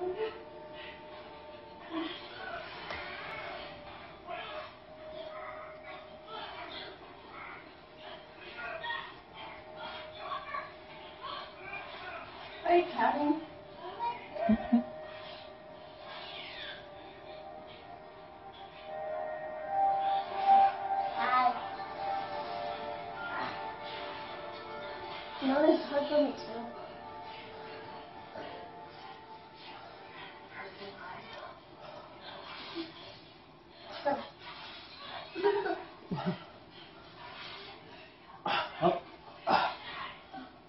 Are you counting? No, it's hard Up.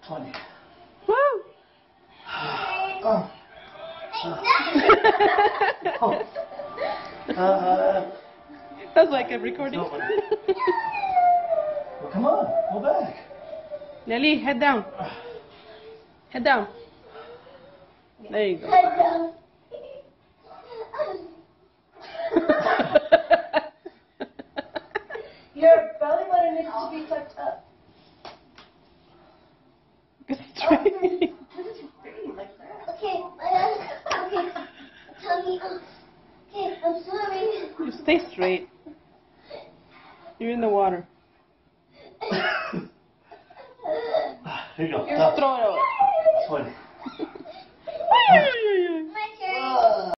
Twenty. Woo! Oh. Oh. Uh, That's like a recording. Well, come on, go back. Nelly, head down. Head down. There you go. Your belly button needs to be tucked up. Go straight. What is your brain like that? Okay, okay. Tummy up. Okay, I'm sorry. You stay straight. You're in the water. Here you go. Just Top. throw it out. Twenty. My turn.